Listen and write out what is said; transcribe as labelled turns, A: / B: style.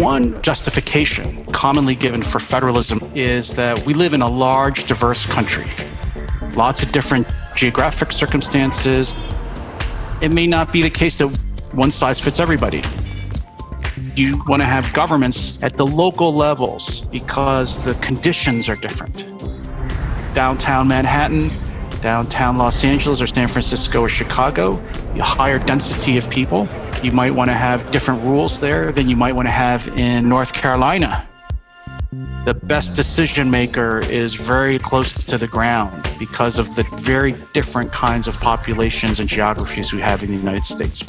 A: One justification commonly given for federalism is that we live in a large, diverse country. Lots of different geographic circumstances. It may not be the case that one size fits everybody. You want to have governments at the local levels because the conditions are different. Downtown Manhattan, downtown Los Angeles or San Francisco or Chicago, you higher density of people. You might want to have different rules there than you might want to have in North Carolina. The best decision maker is very close to the ground because of the very different kinds of populations and geographies we have in the United States.